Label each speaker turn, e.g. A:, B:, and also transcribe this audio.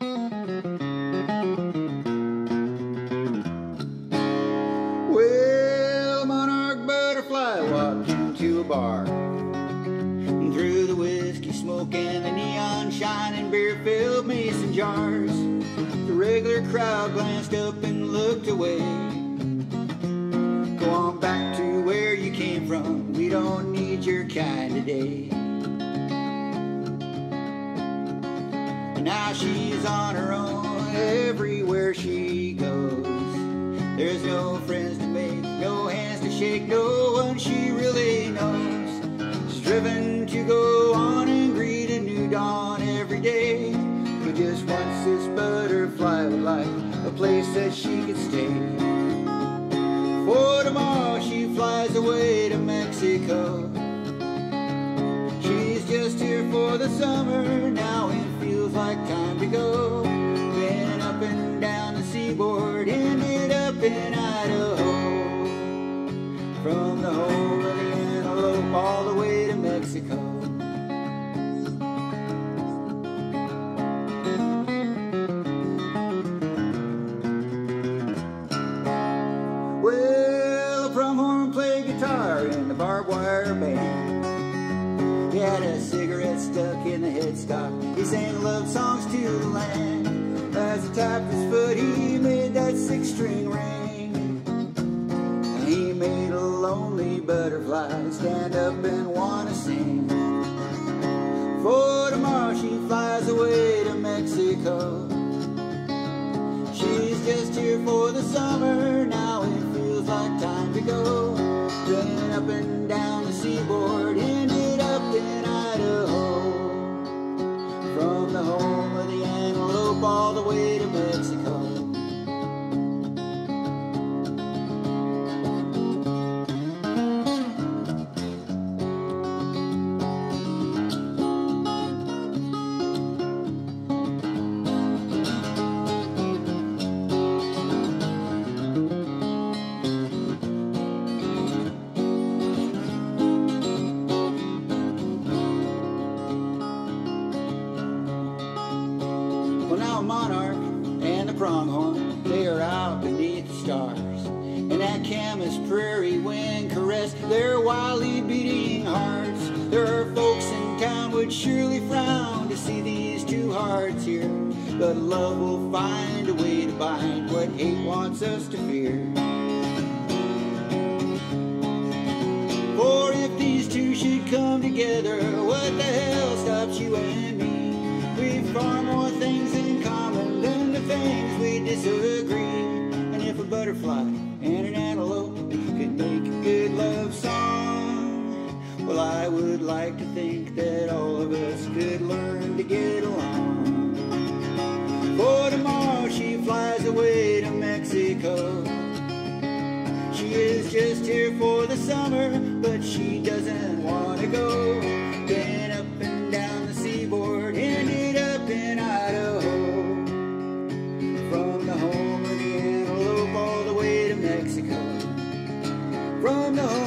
A: Well, monarch butterfly walked into a bar. And through the whiskey smoke and the neon shining beer-filled mason jars, the regular crowd glanced up and looked away. Go on back to where you came from. We don't need your kind today. Now she's on her own everywhere she goes. There's no friends to make, no hands to shake, no one she really knows. She's driven to go on and greet a new dawn every day. But just once this butterfly like a place that she could stay. For tomorrow she flies away to Mexico. She's just here for the summer, in Idaho. From the home of the antelope all the way to Mexico. Well, a pronghorn played guitar in the barbed wire band. He had a cigarette stuck in the headstock. He sang love songs to the land. As he tapped his butterfly stand up and wanna sing. For tomorrow she flies away to Mexico. She's just here for the summer, now it feels like time to go. A monarch and the pronghorn, they are out beneath the stars. And that Camas prairie wind caress their wildly beating hearts. There are folks in town would surely frown to see these two hearts here. But love will find a way to bind what hate wants us to fear. For if these two should come together, what the hell stops you and me? We've far more things we disagree. And if a butterfly and an antelope could make a good love song, well, I would like to think that all of us could learn to get along. For tomorrow she flies away to Mexico. She is just here for the summer, but she doesn't want to go. Been from the